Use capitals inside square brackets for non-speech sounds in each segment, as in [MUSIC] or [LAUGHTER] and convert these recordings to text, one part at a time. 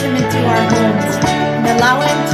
Him into our homes. And allow Him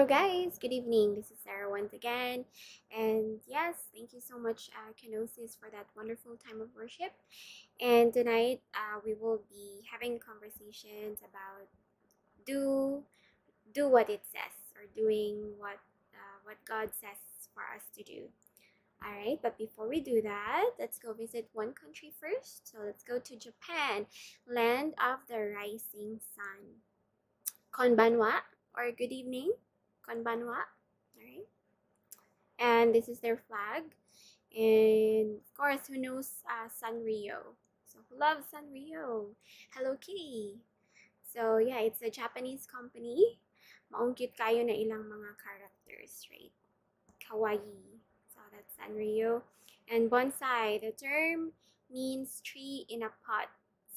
Hello, guys. Good evening. This is Sarah once again. And yes, thank you so much, uh, Kenosis, for that wonderful time of worship. And tonight, uh, we will be having conversations about do do what it says or doing what uh, what God says for us to do. All right, but before we do that, let's go visit one country first. So let's go to Japan, land of the rising sun. Konbanwa or good evening. Konbanwa. Alright. And this is their flag. And of course, who knows uh, Sanrio? So who loves Sanrio? Hello Kitty. So yeah, it's a Japanese company. Maong cute kayo na ilang mga characters, right? Kawaii. So that's Sanrio. And bonsai, the term means tree in a pot.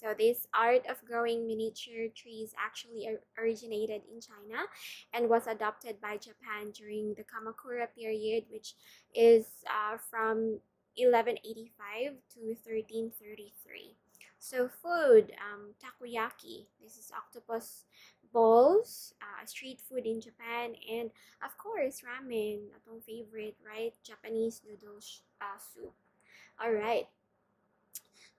So this art of growing miniature trees actually originated in China and was adopted by Japan during the Kamakura period, which is uh, from 1185 to 1333. So food, um, takoyaki. This is octopus balls, uh, street food in Japan, and of course ramen, atong favorite, right? Japanese noodles uh, soup. All right.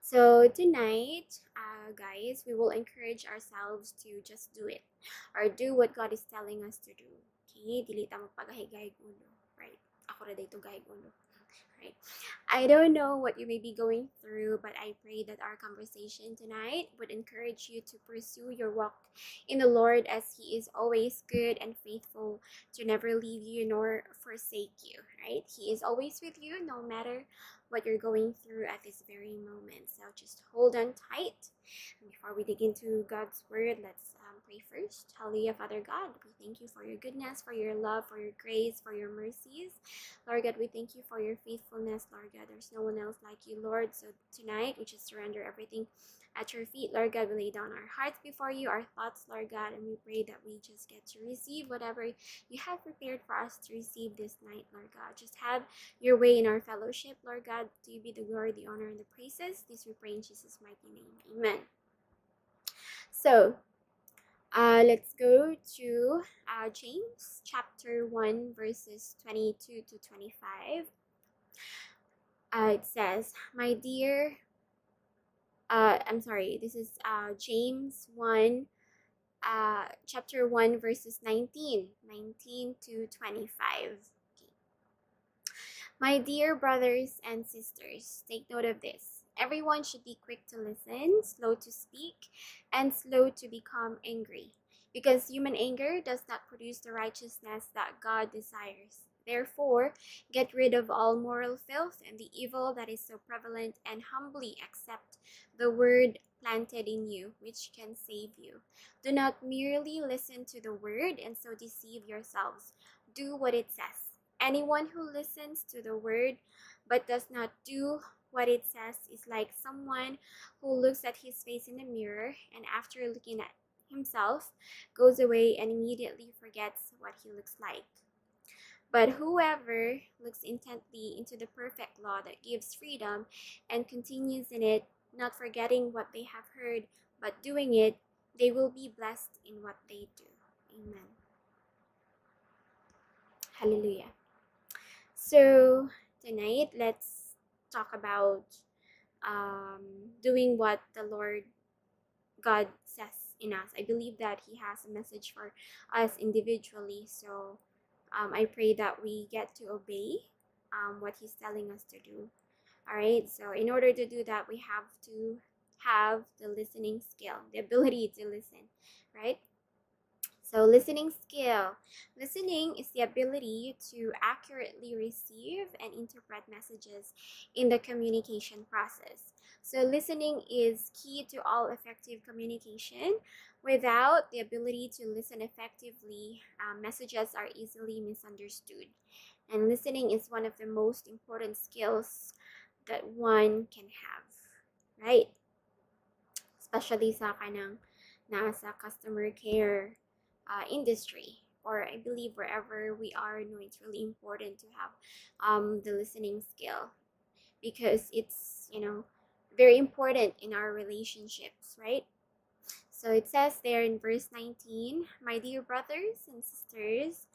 So tonight, uh, guys, we will encourage ourselves to just do it or do what God is telling us to do. Okay? Dili ta magpagahigay ulo. Right? Ako ra dito. Right? I don't know what you may be going through, but I pray that our conversation tonight would encourage you to pursue your walk in the Lord as He is always good and faithful to never leave you nor forsake you. Right? He is always with you no matter what you're going through at this very moment. So just hold on tight. And before we dig into God's word, let's um, pray first. Hallelujah, Father God. We thank you for your goodness, for your love, for your grace, for your mercies. Lord God, we thank you for your faithfulness, Lord God. There's no one else like you, Lord. So tonight, we just surrender everything at your feet, Lord God. We lay down our hearts before you, our thoughts, Lord God, and we pray that we just get to receive whatever you have prepared for us to receive this night, Lord God. Just have your way in our fellowship, Lord God. Do you be the glory, the honor, and the praises? This we pray in Jesus' mighty name. Amen. So, uh, let's go to uh, James chapter 1, verses 22 to 25. Uh, it says, My dear, uh, I'm sorry, this is uh, James 1, uh, chapter 1, verses 19, 19 to 25. Okay. My dear brothers and sisters, take note of this. Everyone should be quick to listen, slow to speak, and slow to become angry, because human anger does not produce the righteousness that God desires. Therefore, get rid of all moral filth and the evil that is so prevalent, and humbly accept the word planted in you, which can save you. Do not merely listen to the word and so deceive yourselves. Do what it says. Anyone who listens to the word but does not do what it says is like someone who looks at his face in the mirror and after looking at himself goes away and immediately forgets what he looks like. But whoever looks intently into the perfect law that gives freedom and continues in it, not forgetting what they have heard, but doing it, they will be blessed in what they do. Amen. Hallelujah. So, tonight, let's talk about um, doing what the Lord God says in us. I believe that He has a message for us individually. So, um, I pray that we get to obey um, what He's telling us to do. All right. So, in order to do that, we have to have the listening skill, the ability to listen, right? So, listening skill. Listening is the ability to accurately receive and interpret messages in the communication process. So, listening is key to all effective communication. Without the ability to listen effectively, uh, messages are easily misunderstood. And listening is one of the most important skills that one can have, right? Especially sa kanang nasa customer care uh, industry or I believe wherever we are, no, it's really important to have um, the listening skill because it's you know very important in our relationships, right? So it says there in verse 19, my dear brothers and sisters,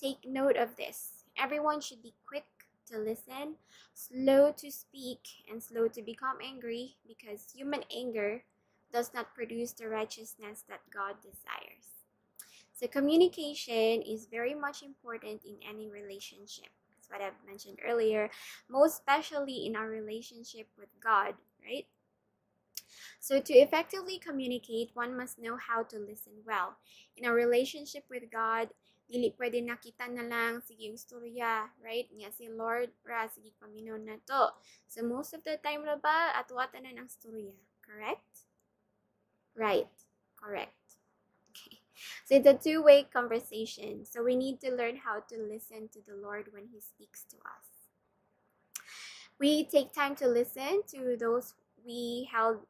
take note of this. Everyone should be quick to listen, slow to speak, and slow to become angry because human anger does not produce the righteousness that God desires. So communication is very much important in any relationship. That's what I've mentioned earlier, most especially in our relationship with God, right? So to effectively communicate, one must know how to listen well. In our relationship with God, dili pwede nakita na lang, sige yung storya, right? Nga si Lord, ra, sige Panginoon na to. So most of the time ra ba, atwata na ng storya, correct? Right, correct. Okay. So it's a two-way conversation. So we need to learn how to listen to the Lord when He speaks to us. We take time to listen to those we held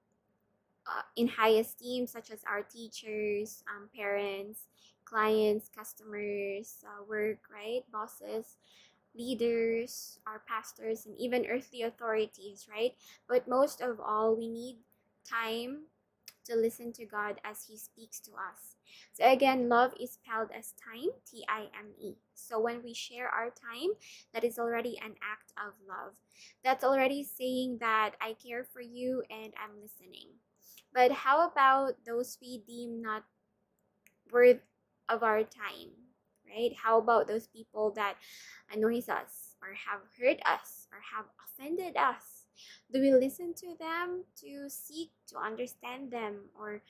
uh, in high esteem, such as our teachers, um, parents, clients, customers, uh, work, right? Bosses, leaders, our pastors, and even earthly authorities, right? But most of all, we need time to listen to God as He speaks to us. So again, love is spelled as time, T I M E. So when we share our time, that is already an act of love. That's already saying that I care for you and I'm listening. But how about those we deem not worth of our time, right? How about those people that annoys us or have hurt us or have offended us? Do we listen to them to seek to understand them or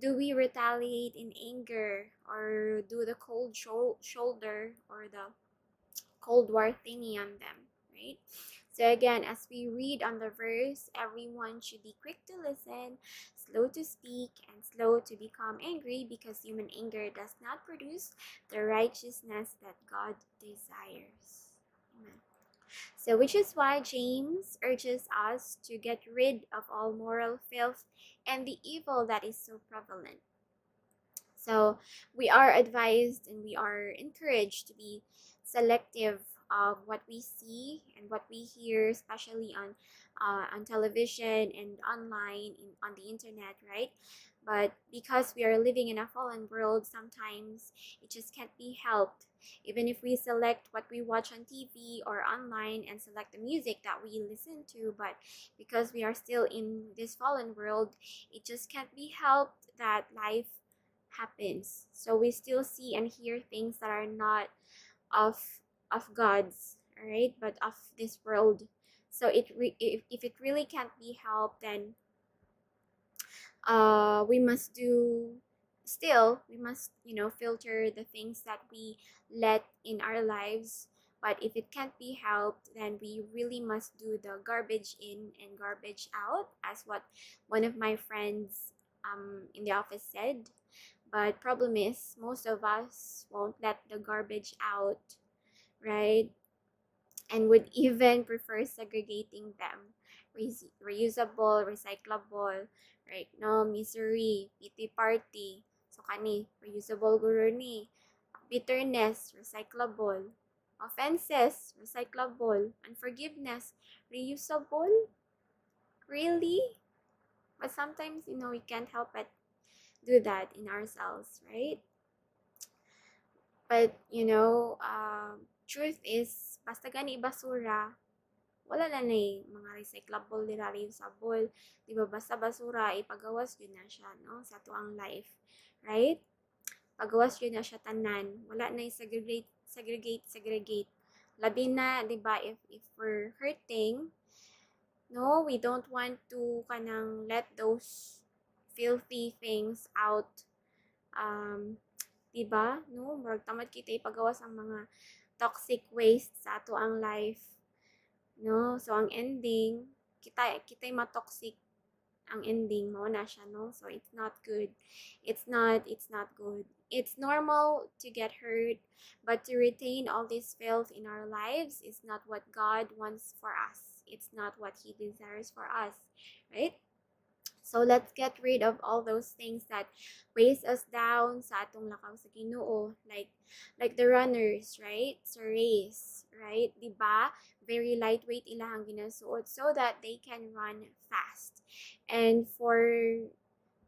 do we retaliate in anger or do the cold shou- shoulder or the cold war thingy on them, right? So again, as we read on the verse, everyone should be quick to listen, slow to speak, and slow to become angry because human anger does not produce the righteousness that God desires. Amen. So, which is why James urges us to get rid of all moral filth and the evil that is so prevalent. So, we are advised and we are encouraged to be selective of what we see and what we hear, especially on uh, on television and online in, on the internet, right? But because we are living in a fallen world, sometimes it just can't be helped. Even if we select what we watch on TV or online and select the music that we listen to, but because we are still in this fallen world, it just can't be helped that life happens. So we still see and hear things that are not of of God's, all right, but of this world. So it re- if, if it really can't be helped, then uh, we must do still we must you know filter the things that we let in our lives. But if it can't be helped then we really must do the garbage in and garbage out as what one of my friends um, in the office said. But problem is most of us won't let the garbage out right? And would even prefer segregating them. Reus- reusable recyclable right? No misery pity party. So kani reusable guro ni. Bitterness recyclable. Offenses recyclable. Unforgiveness reusable? Really? But sometimes you know we can't help but do that in ourselves right? But you know um, truth is basta gani basura wala na na mga recyclable nila reusable di ba basta basura ipagawas yun na siya no sa tuang life right? Pagawas yun na siya tanan. Wala na segregate segregate segregate. Labi na di ba if if we're hurting no we don't want to kanang let those filthy things out. Um di ba no murag tamad kita ipagawas ang mga toxic waste sa ato ang life no? So ang ending kita kita'y matoxic ang ending mo na siya no? So it's not good. It's not it's not good. It's normal to get hurt but to retain all this filth in our lives is not what god wants for us. It's not what he desires for us right so let's get rid of all those things that weighs us down sa atong lakaw sa Ginoo like like the runners right? Sa race right? Di ba? Very lightweight ilahang ginasuot so that they can run fast. And for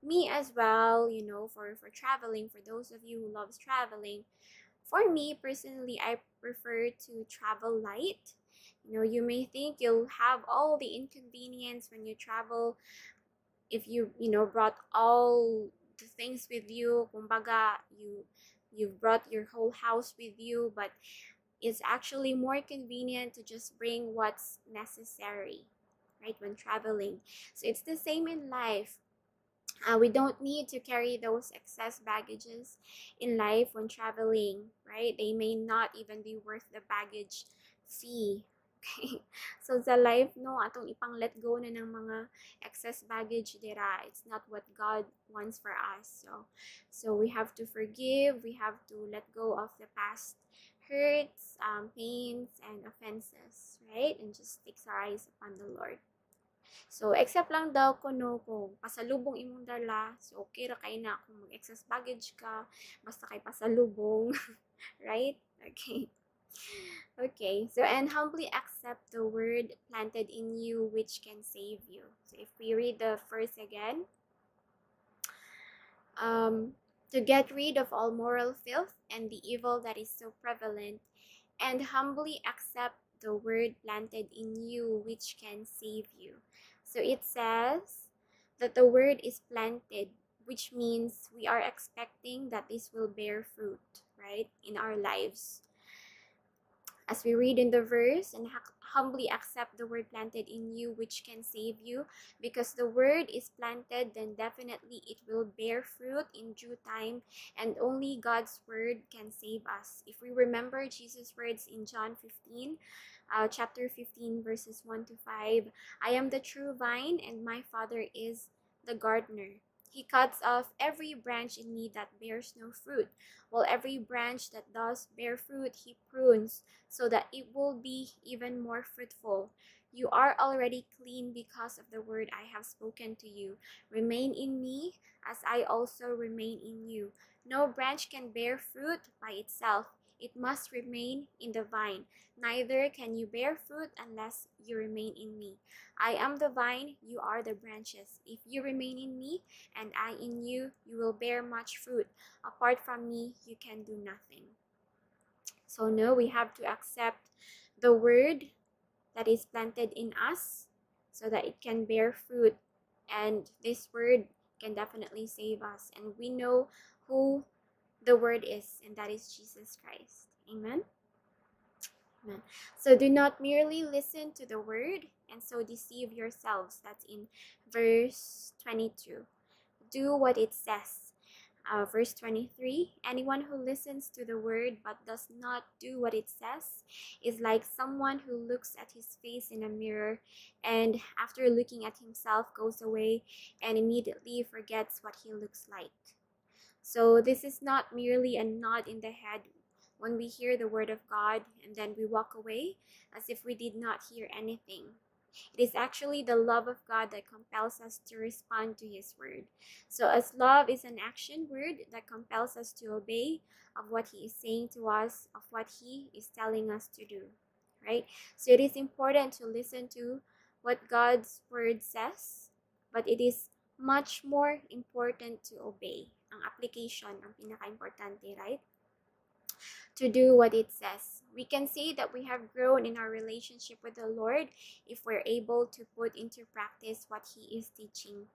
me as well you know for for traveling for those of you who loves traveling for me personally i prefer to travel light. You know you may think you'll have all the inconvenience when you travel if you you know brought all the things with you kumbaga you you've brought your whole house with you but it's actually more convenient to just bring what's necessary right when traveling. So it's the same in life. Uh, we don't need to carry those excess baggages in life when traveling right? They may not even be worth the baggage fee okay [LAUGHS] so sa life no atong ipang let go na ng mga excess baggage dira it's not what god wants for us so so we have to forgive we have to let go of the past hurts um, pains and offenses right and just fix our eyes upon the lord So, except lang daw ko no, kung pasalubong imong dala, so okay ra kay na kung mag-excess baggage ka, basta kay pasalubong, [LAUGHS] right? Okay. Okay, so and humbly accept the word planted in you which can save you. So if we read the verse again, um, to get rid of all moral filth and the evil that is so prevalent, and humbly accept the word planted in you, which can save you. So it says that the word is planted, which means we are expecting that this will bear fruit, right, in our lives. As we read in the verse, and humbly accept the word planted in you, which can save you, because the word is planted, then definitely it will bear fruit in due time, and only God's word can save us. If we remember Jesus' words in John 15, uh, chapter 15, verses 1 to 5, I am the true vine, and my Father is the gardener. He cuts off every branch in me that bears no fruit, while every branch that does bear fruit, he prunes, so that it will be even more fruitful. You are already clean because of the word I have spoken to you. Remain in me, as I also remain in you. No branch can bear fruit by itself, it must remain in the vine. Neither can you bear fruit unless you remain in me. I am the vine, you are the branches. If you remain in me, and I in you, you will bear much fruit. Apart from me, you can do nothing. So, no, we have to accept the word that is planted in us so that it can bear fruit. And this word can definitely save us. And we know who the word is, and that is Jesus Christ. Amen. Amen. So do not merely listen to the word and so deceive yourselves. That's in verse 22. Do what it says. Uh, verse 23 Anyone who listens to the word but does not do what it says is like someone who looks at his face in a mirror and after looking at himself goes away and immediately forgets what he looks like. So, this is not merely a nod in the head when we hear the word of God and then we walk away as if we did not hear anything. It is actually the love of God that compels us to respond to His word. So, as love is an action word that compels us to obey of what He is saying to us, of what He is telling us to do, right? So, it is important to listen to what God's word says, but it is much more important to obey. Ang application ang pinaka-importante, right? To do what it says. We can say that we have grown in our relationship with the Lord if we're able to put into practice what He is teaching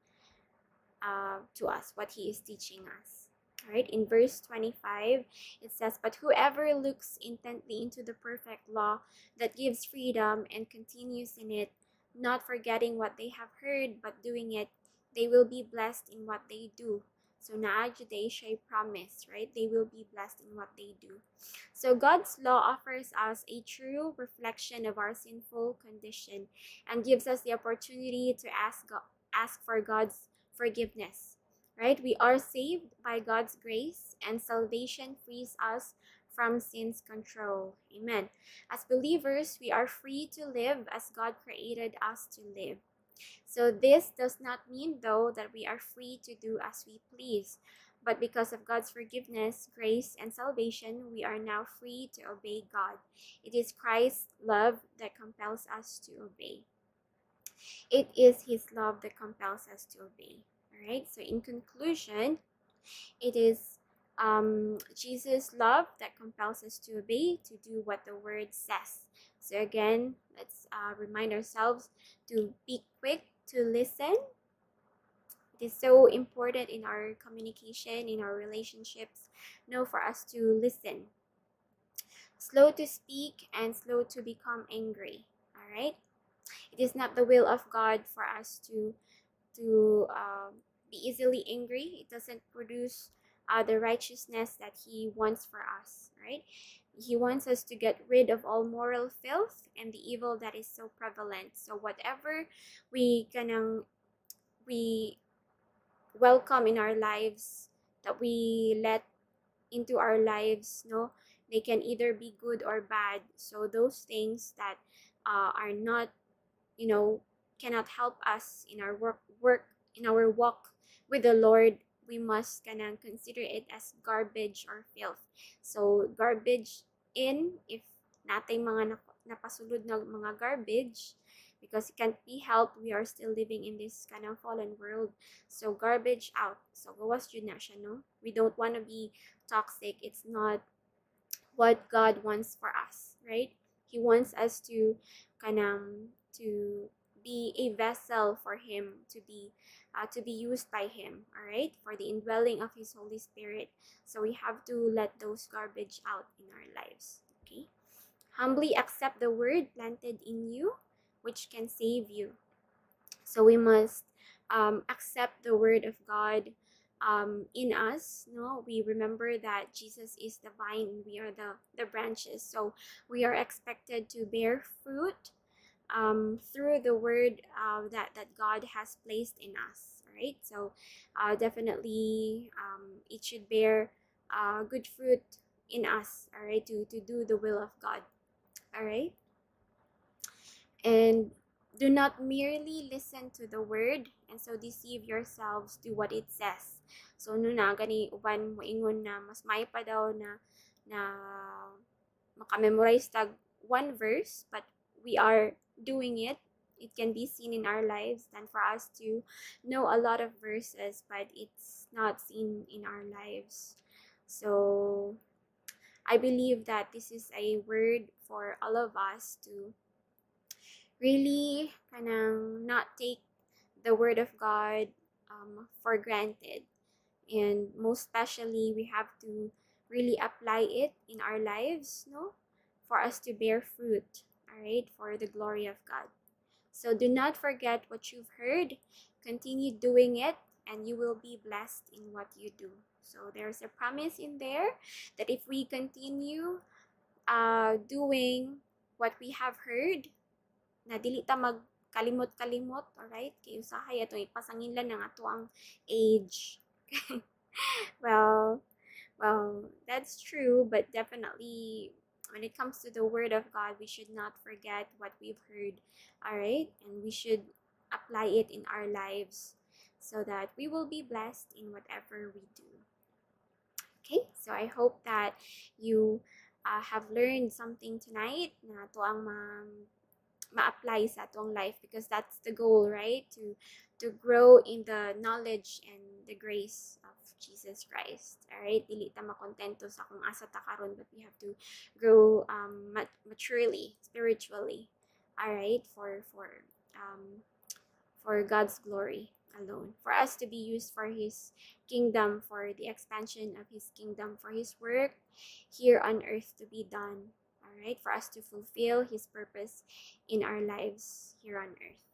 uh, to us, what He is teaching us. Right in verse 25, it says, But whoever looks intently into the perfect law that gives freedom and continues in it, not forgetting what they have heard, but doing it, they will be blessed in what they do. So naadyo day siya promise, right? They will be blessed in what they do. So God's law offers us a true reflection of our sinful condition and gives us the opportunity to ask God, ask for God's forgiveness. Right? We are saved by God's grace and salvation frees us from sin's control. Amen. As believers, we are free to live as God created us to live. So this does not mean though that we are free to do as we please. But because of God's forgiveness, grace, and salvation, we are now free to obey God. It is Christ's love that compels us to obey. It is His love that compels us to obey. All right. So, in conclusion, it is um, Jesus' love that compels us to obey, to do what the Word says. So, again, let's uh, remind ourselves to be quick to listen. It is so important in our communication, in our relationships, know for us to listen. Slow to speak and slow to become angry. All right. It is not the will of God for us to to um, be easily angry. It doesn't produce uh, the righteousness that He wants for us. Right. He wants us to get rid of all moral filth and the evil that is so prevalent. So whatever we kanang we welcome in our lives that we let into our lives, no, they can either be good or bad. So those things that uh, are not, you know, cannot help us in our work work in our walk with the Lord we must kanang consider it as garbage or filth. So, garbage in, if natay mga nap- napasulod na mga garbage, because it can't be helped we are still living in this kind of fallen world. So garbage out. So gawas yun na siya no? We don't want to be toxic. It's not what god wants for us right? He wants us to kind of to be a vessel for him to be uh, to be used by him all right for the indwelling of his holy spirit. So we have to let those garbage out in our lives okay? Humbly accept the word planted in you which can save you. So we must um, accept the word of god um, in us no? We remember that jesus is the vine. We are the the branches. So we are expected to bear fruit um, through the word uh, that that God has placed in us. Right, so uh, definitely um, it should bear uh, good fruit in us. All right, to to do the will of God. All right, and do not merely listen to the word and so deceive yourselves to what it says. So no na gani uban na mas may pa daw na na makamemorize tag one verse but we are doing it it can be seen in our lives than for us to know a lot of verses but it's not seen in our lives. So i believe that this is a word for all of us to really kind of not take the word of god um, for granted. And most especially we have to really apply it in our lives no? For us to bear fruit all right, for the glory of God. So do not forget what you've heard. Continue doing it, and you will be blessed in what you do. So there's a promise in there that if we continue uh, doing what we have heard, na dili ta magkalimot-kalimot, alright? Kay usahay atong ipasangillan ng ato ang age. [LAUGHS] well, well, that's true, but definitely when it comes to the word of God, we should not forget what we've heard, all right? And we should apply it in our lives so that we will be blessed in whatever we do. Okay, so I hope that you uh, have learned something tonight na to ang ma ma-apply sa atong life because that's the goal, right? To to grow in the knowledge and the grace Jesus Christ. Alright? Dili ta makontento sa kung asa ta karon but we have to grow um mat- maturely, spiritually. Alright? For for um for God's glory alone. For us to be used for his kingdom, for the expansion of his kingdom, for his work here on earth to be done. Alright? For us to fulfill his purpose in our lives here on earth.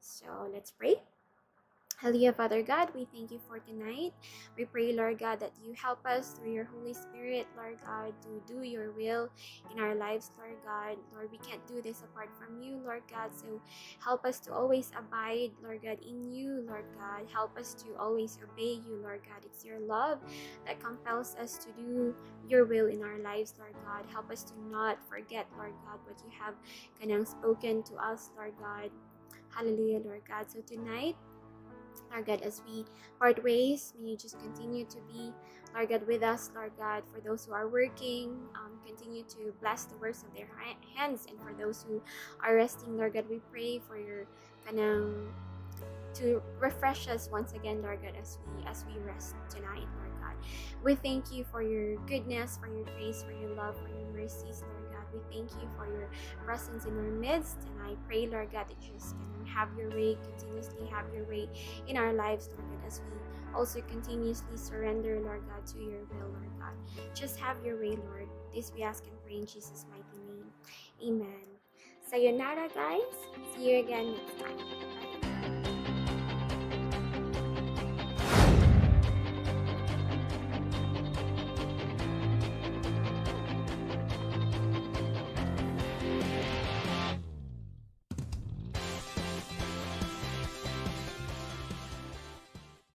So let's pray. Hallelujah, Father God, we thank you for tonight. We pray, Lord God, that you help us through your Holy Spirit, Lord God, to do your will in our lives, Lord God. Lord, we can't do this apart from you, Lord God. So help us to always abide, Lord God, in you, Lord God. Help us to always obey you, Lord God. It's your love that compels us to do your will in our lives, Lord God. Help us to not forget, Lord God, what you have kanang spoken to us, Lord God. Hallelujah, Lord God. So tonight, Lord God, as we part ways, may you just continue to be, Lord God, with us, Lord God, for those who are working, um, continue to bless the works of their hands, and for those who are resting, Lord God, we pray for your kanang to refresh us once again, Lord God, as we as we rest tonight, Lord God. We thank you for your goodness, for your grace, for your love, for your mercies, Lord. We thank you for your presence in our midst, and I pray, Lord God, that you just can have your way, continuously have your way in our lives, Lord God, as we also continuously surrender, Lord God, to your will, Lord God. Just have your way, Lord. This we ask and pray in Jesus' mighty name. Amen. Sayonara, guys. See you again next time.